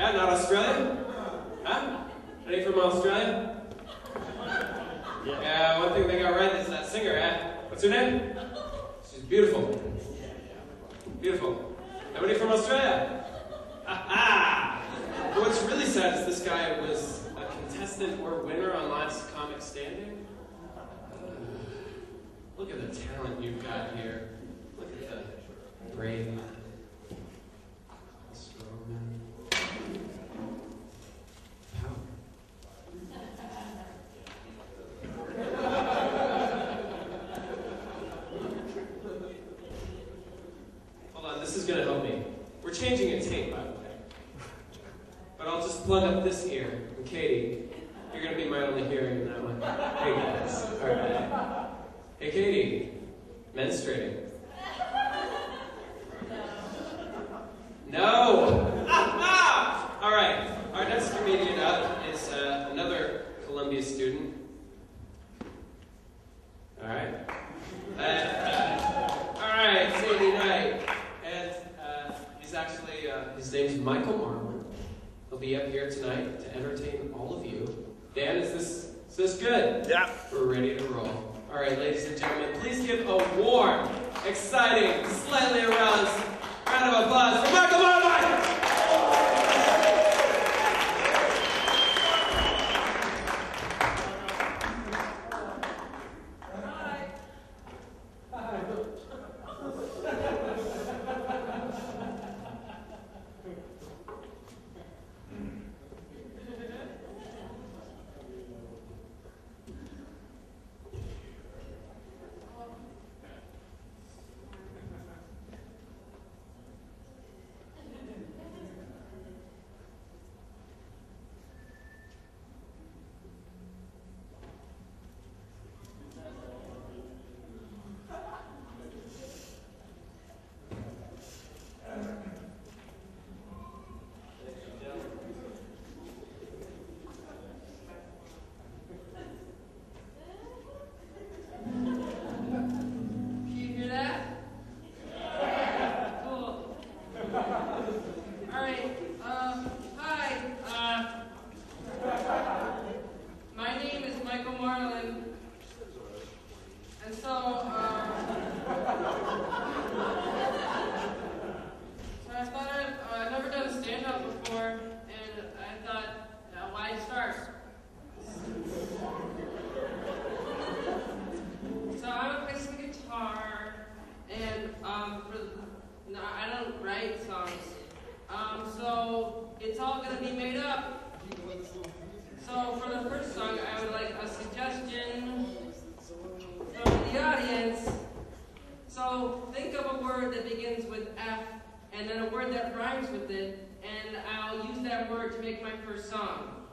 Yeah, not Australia? Huh? Any from Australia? Yeah, one thing they got right is that singer, eh? What's her name? She's beautiful. Beautiful. Nobody from Australia? Ha ha! What's really sad is this guy was a contestant or winner on Last Comic Standing. Look at the talent you've got here. Look at the brain. Strowman. Power. Hold on, this is gonna help me. We're changing a tape, by the way. But I'll just plug up this ear. And Katie, you're gonna be my only hearing in that one. Hey guys. Alright. Hey Katie. Menstruating. No! Alright, our next comedian up is uh, another Columbia student. Be up here tonight to entertain all of you. Dan, is this, is this good? Yeah. We're ready to roll. All right, ladies and gentlemen, please give a warm, exciting, slightly aroused round of applause for Michael Marlin! Can you hear that? Cool. All right. Um, hi. Uh, my name is Michael Marlin, and so, um, so I thought I've uh, never done a stand-up before, and I thought, uh, why start? So I would play some guitar, and um, for no, I don't write songs. Um, so it's all gonna be made up. So for the first song, I would like a suggestion from the audience. So think of a word that begins with F, and then a word that rhymes with it, and I'll use that word to make my first song.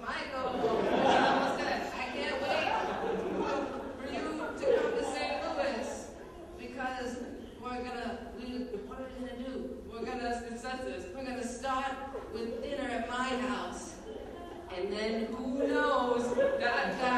Michael, almost dead. I can't wait for you to come to St. Louis because we're gonna. We, what are we gonna do? We're gonna. Says this. We're gonna start with dinner at my house, and then who knows? Dot dot.